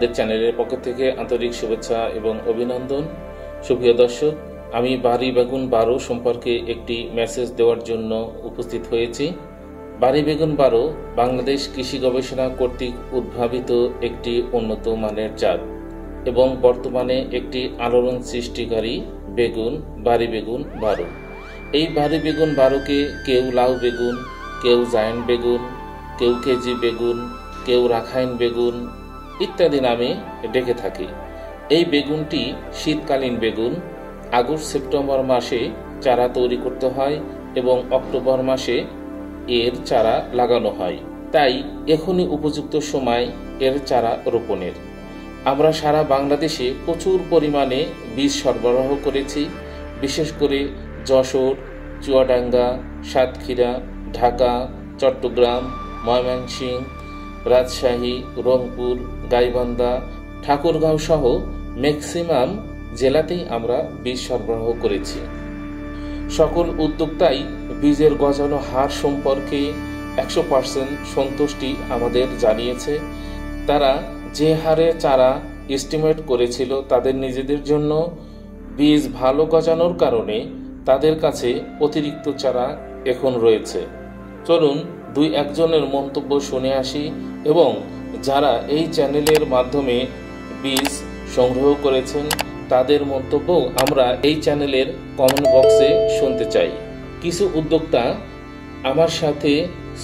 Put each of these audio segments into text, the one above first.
আমাদের চ্যানেলের পক্ষ থেকে আন্তরিক শুভেচ্ছা এবং অভিনন্দন। সুপ্রিয় দর্শক, আমি বাড়ি বেগুন বারো সম্পর্কে একটি মেসেজ দেওয়ার জন্য উপস্থিত হয়েছি। বাড়ি বেগুন বারো বাংলাদেশ কৃষি গবেষণা কর্তৃক উদ্ভাবিত একটি উন্নত মানের জাত এবং বর্তমানে একটি আলোড়ন সৃষ্টিকারী বেগুন বাড়ি বেগুন বারো। এই বাড়ি বেগুন বারোকে কেউ লাউ বেগুন, কেউ জায়ান্ট বেগুন, কেউ কেজি বেগুন, কেউ রাখাইন বেগুন ইত্যাদি নামে ডেকে থাকি। এই বেগুনটি শীতকালীন বেগুন। আগস্ট, সেপ্টেম্বর মাসে চারা তৈরি করতে হয় এবং অক্টোবর মাসে এর চারা লাগানো হয়। তাই এখনই উপযুক্ত সময় এর চারা রোপণের। আমরা সারা বাংলাদেশে প্রচুর পরিমাণে বীজ সরবরাহ করেছি। বিশেষ করে যশোর, চুয়াডাঙ্গা, সাতক্ষীরা, ঢাকা, চট্টগ্রাম, ময়মনসিংহ রাজশাহী, রংপুর, গাইবান্ধা, ঠাকুরগাঁও সহ ম্যাক্সিমাম জেলাতেই আমরা বীজ সরবরাহ করেছি। সকল উদ্যোক্তাই বীজের গজানো হার সম্পর্কে একশো পার্সেন্ট সন্তুষ্টি আমাদের জানিয়েছে। তারা যে হারে চারা এস্টিমেট করেছিল তাদের নিজেদের জন্য বীজ ভালো গজানোর কারণে তাদের কাছে অতিরিক্ত চারা এখন রয়েছে। চলুন দুই একজনের মন্তব্য শুনে আসি এবং যারা এই চ্যানেলের মাধ্যমে বীজ সংগ্রহ করেছেন, তাদের মন্তব্য আমরা এই চ্যানেলের কমেন্ট বক্সে শুনতে চাই। কিছু উদ্যোক্তা আমার সাথে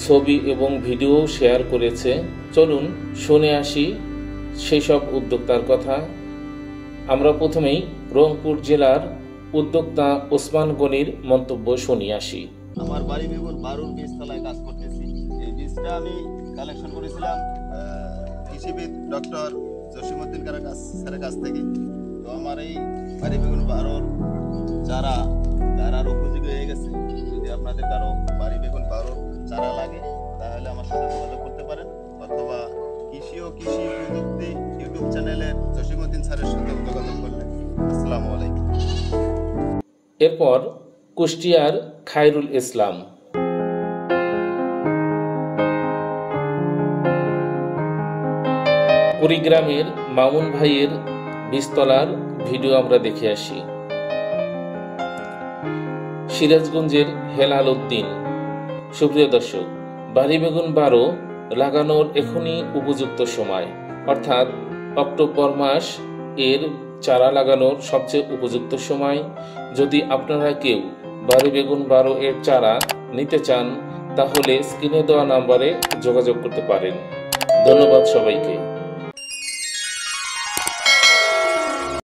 ছবি এবং ভিডিও শেয়ার করেছে। চলুন শুনে আসি সেই সব উদ্যোক্তার কথা। আমরা প্রথমেই রংপুর জেলার উদ্যোক্তা ওসমান গনির মন্তব্য শুনিয়ে আসি। আমার বাড়ি বেগুন বারুর বীজতলায় কাজ করতেছি। বীজটা আমি কালেকশন করেছিলাম কৃষিবিদ ডক্টর জসিমুদ্দিন কারের কাছ, স্যারের কাছ থেকে। তো আমার এই বাড়ি বেগুন বারোর চারা চারার উপযোগী হয়ে গেছে। যদি আপনাদের কারও বাড়ি বেগুন বারোর চারা লাগে, তাহলে আমার সাথে যোগাযোগ করতে পারেন। অথবা কৃষি ও কৃষি প্রযুক্তি ইউটিউব চ্যানেলের জসিমুদ্দিন স্যারের সাথে যোগাযোগ করবেন আসসালামু আলাইকুম। এরপর কুষ্টিয়ার খায়রুল ইসলাম। কুড়িগ্রামের মামুন ভাইয়ের বীজতলার ভিডিও আমরা দেখে আসি। সিরাজগঞ্জের হেলাল উদ্দিন। সুপ্রিয় দর্শক, বাড়ি বেগুন বারো লাগানোর এখনই উপযুক্ত সময়। অর্থাৎ অক্টোবর মাস এর চারা লাগানোর সবচেয়ে উপযুক্ত সময়। যদি আপনারা কেউ বাড়ি বেগুন বারো এর চারা নিতে চান, তাহলে স্ক্রিনে দেওয়া নাম্বারে যোগাযোগ করতে পারেন। ধন্যবাদ সবাইকে।